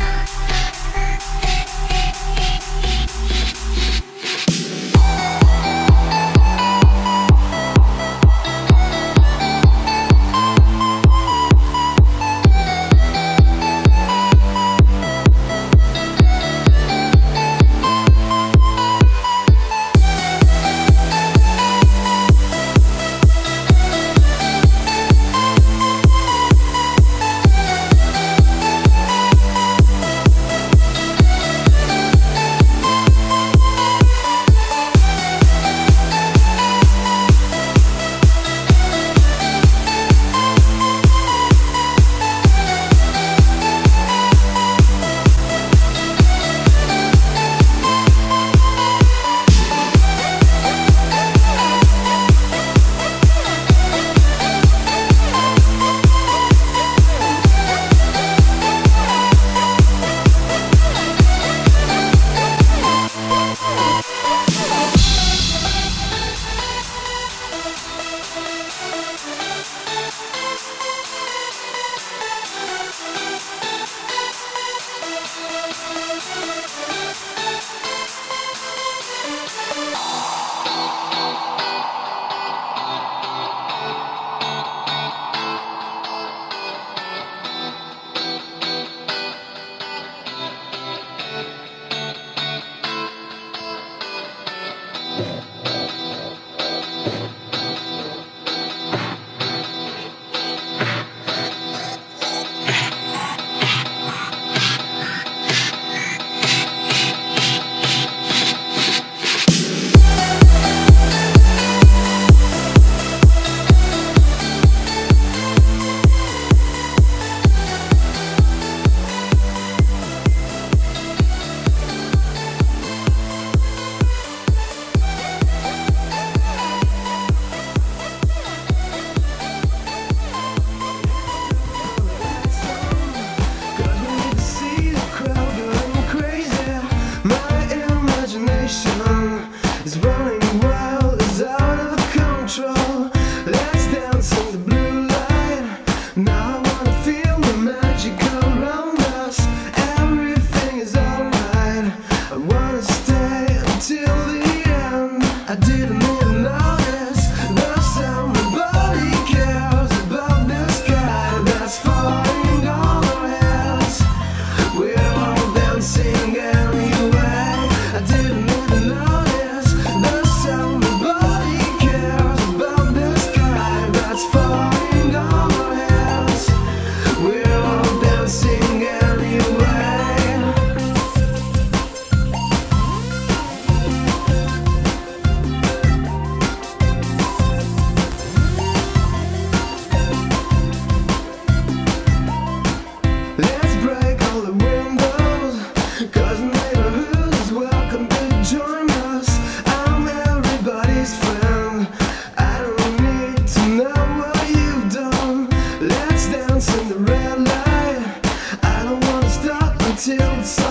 Thank I didn't until